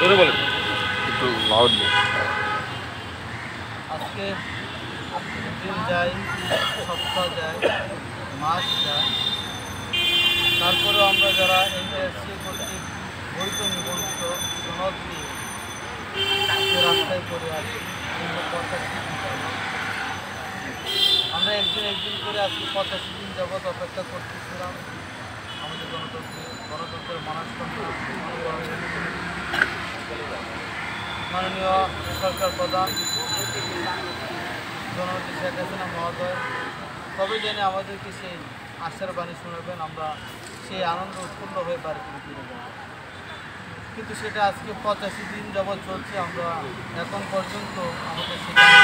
জোরে বলেন। একটু লাউডলি আজকে দিন যায় সপ্তাহ যায় মাস যায়। তারপরেও আমরা যারা এনটিএসসি কর্তৃক বৈধ নিবন্ধিত সনদ দিয়ে রাস্তায় পড়ে আছি আমরা দিন আমরা একদিন একদিন করে আজকে পঁচাশি দিন যাবৎ অপেক্ষা করতেছিলাম। আমাদের গণতন্ত্র গণতন্ত্রের মানুষতন্ত্র মাননীয় সরকার প্রধান জননেত্রী শেখ হাসিনা মহোদয় কবে জানি আমাদেরকে সেই আশার বাণী শোনাবেন, আমরা সেই আনন্দ উৎপন্ন হয়ে যাব। কিন্তু সেটা আজকে পঁচাশি দিন যাবৎ চলছে, আমরা এখন পর্যন্ত আমাদের সেখানে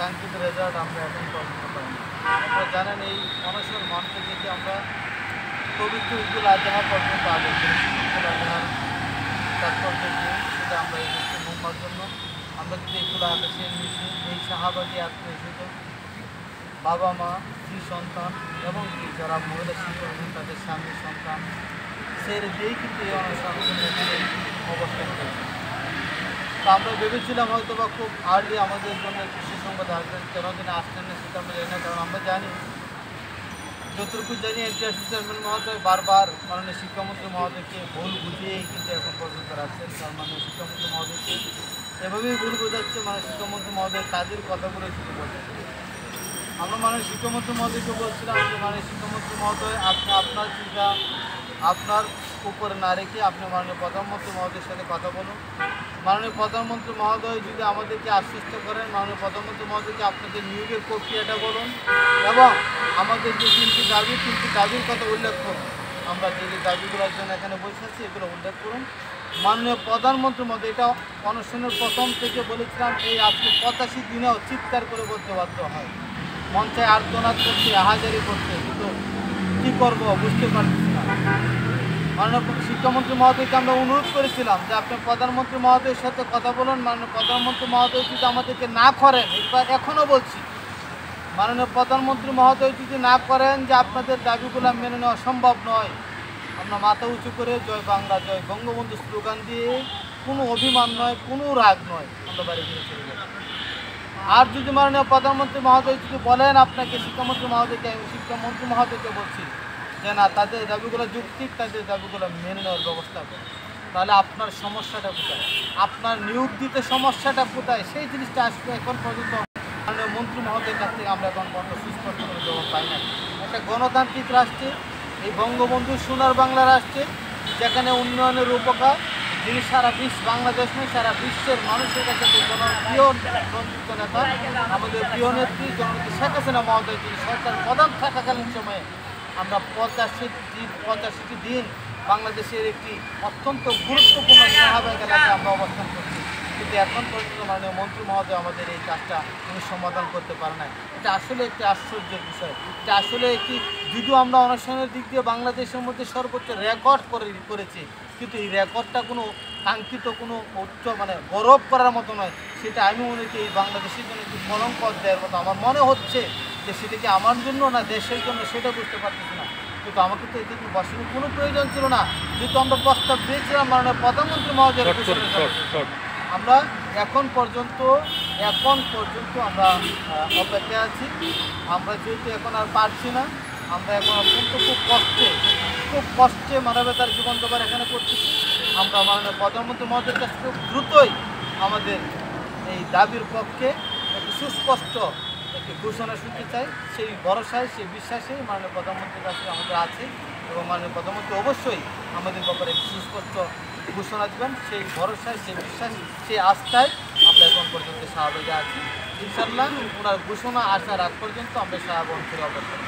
কাঙ্ক্ষিত রেজাল্ট আমরা এখন পর্যন্ত পাইনি। আপনারা জানেন, এই অনশন মঞ্চ থেকে আমরা পবিত্র ঈদুল আজহা পর্যন্ত আগে ঈদুল আজহার তাৎপর্য দিয়ে সেটা আমরা এই দেশকে মোহাম্মার জন্য আমরা যদি এই খোলা আকাশের নিচে এই শাহাবাদী আত্মীয় বাবা মা স্ত্রী সন্তান এবং কি যারা মহিলা শিশু আছেন তাদের স্বামী সন্তান সের দিয়েই কিন্তু এই অনুষ্ঠানের অবস্থান করেছে তো আমরা ভেবেছিলাম হয়তো বা খুব আর্লি আমাদের জন্য একটু সুসংবাদ আসবেন কেন তিনি আসছেন না সেটা আমরা জানি না কারণ আমরা জানি যতটুকু জানি এনটিআরসি চেয়ারম্যান মহোদয় বারবার মাননীয় শিক্ষামন্ত্রী মহোদয়কে ভুল বুঝিয়েই কিন্তু এখন পর্যন্ত রাখছেন কারণ মাননীয় শিক্ষামন্ত্রী মহোদয়কে এভাবেই ভুল বোঝাচ্ছে মানে শিক্ষামন্ত্রী মহোদয় কাজের কথাগুলো শুধু বলছে আমরা মাননীয় শিক্ষামন্ত্রী মহোদয়কে বলছিলাম যে, মাননীয় শিক্ষামন্ত্রী মহোদয়, আপনি আপনার চিন্তা, আপনার উপরে না রেখে আপনি মাননীয় প্রধানমন্ত্রী মহোদয়ের সাথে কথা বলুন। মাননীয় প্রধানমন্ত্রী মহোদয়, যদি আমাদেরকে আশ্বস্ত করেন, মাননীয় প্রধানমন্ত্রী মহোদয়কে আপনাদের নিয়োগের প্রক্রিয়াটা বলুন এবং আমাদের যে তিনটি দাবি, তিনটি দাবির কথা উল্লেখ করুন। আমরা যে যে দাবিগুলোর জন্য এখানে বসে আছি, এগুলো উল্লেখ করুন। মাননীয় প্রধানমন্ত্রী মহোদয়, এটা অনুষ্ঠানের প্রথম থেকে বলেছিলাম, এই আজকে পঁচাশি দিনেও চিৎকার করে বলতে বাধ্য হয়। মঞ্চে আর্তনাদ করতে, হাজারি করতে, কিন্তু কী করব বুঝতে পারছি না। মাননীয় শিক্ষামন্ত্রী মহোদয়কে আমরা অনুরোধ করেছিলাম যে আপনি প্রধানমন্ত্রী মহোদয়ের সাথে কথা বলুন, মাননীয় প্রধানমন্ত্রী মহোদয় যদি আমাদেরকে না করেন এবার এখনও বলছি, মাননীয় প্রধানমন্ত্রী মহোদয় যদি না করেন যে আপনাদের দাবিগুলো মেনে নেওয়া সম্ভব নয়, আমরা মাথা উঁচু করে জয় বাংলা, জয় বঙ্গবন্ধু স্লোগান দিয়ে কোনো অভিমান নয়, কোনো রাগ নয়, আমরা বাড়ি ফিরে চলে যাব। আর যদি মাননীয় প্রধানমন্ত্রী মহোদয় যদি বলেন আপনাকে, শিক্ষামন্ত্রী মহোদয়কে, আমি শিক্ষামন্ত্রী মহোদয়কে বলছি যে না, তাদের দাবিগুলো যুক্তিক তাদের দাবিগুলো মেনে নেওয়ার ব্যবস্থা করে। তাহলে আপনার সমস্যাটা কোথায়? আপনার নিয়োগ দিতে সমস্যাটা কোথায়? সেই জিনিসটা আসবে এখন পর্যন্ত মাননীয় মন্ত্রী মহোদয়ের কাছ থেকে আমরা এখন পর্যন্ত সুস্পষ্ট করে জবাব পাই না একটা গণতান্ত্রিক রাষ্ট্রে, এই বঙ্গবন্ধু সোনার বাংলা রাষ্ট্রে, যেখানে উন্নয়নের রূপকার, যিনি সারা বিশ্ব, বাংলাদেশ নয়, সারা বিশ্বের মানুষের কাছে যে জনপ্রিয় নেতা, আমাদের প্রিয় নেত্রী, জননেত্রী শেখ হাসিনা মহোদয়, যিনি সরকার প্রধান থাকাকালীন সময়ে আমরা পঁচাশি পঁচাশিটি দিন বাংলাদেশের একটি অত্যন্ত গুরুত্বপূর্ণ এলাকায় আমরা অবস্থান করছি। কিন্তু এখন পর্যন্ত মাননীয় মন্ত্রী মহোদয় আমাদের এই কাজটা উনি সমাধান করতে পারে না এটা আসলে একটি আশ্চর্যের বিষয়। এটা আসলে একটি, যদিও আমরা অনুষ্ঠানের দিক দিয়ে বাংলাদেশের মধ্যে সর্বোচ্চ রেকর্ড করে, করেছি, কিন্তু এই রেকর্ডটা কোনো কাঙ্ক্ষিত, কোনো উচ্চ মানে গৌরব করার মতো নয়। সেটা আমি মনে করি এই বাংলাদেশের জন্য একটি কলঙ্ক দেওয়ার মতো। আমার মনে হচ্ছে যে সেটা কি আমার জন্য না দেশের জন্য সেটা বুঝতে পারতেছি না। কিন্তু আমাকে তো এতে কি বসানোর কোনো প্রয়োজন ছিল না। যেহেতু আমরা প্রস্তাব দিয়েছিলাম মাননীয় প্রধানমন্ত্রী। শর্ট আমরা এখন পর্যন্ত এখন পর্যন্ত আমরা অপেক্ষায় আছি। আমরা যেহেতু এখন আর পারছি না আমরা এখন অত্যন্ত খুব কষ্টে খুব কষ্টে মানবতার জীবন দেবার এখানে করতেছি। আমরা মাননীয় প্রধানমন্ত্রী মহোদয়ের কাছে খুব দ্রুতই আমাদের এই দাবির পক্ষে একটি সুস্পষ্ট ঘোষণা শুনতে চাই, সেই ভরসায়, সেই বিশ্বাসে মাননীয় প্রধানমন্ত্রীর কাছে আমাদের আছে এবং মাননীয় প্রধানমন্ত্রী অবশ্যই আমাদের ব্যাপারে সুস্পষ্ট ঘোষণা দেবেন। সেই ভরসায়, সেই বিশ্বাস, সেই আস্থায় আমরা এখন পর্যন্ত শাহবাগে আছি। ইনশাল্লাহ ওনার ঘোষণা আসার আগ পর্যন্ত আমরা সাহায্য অঞ্চলে অবস্থান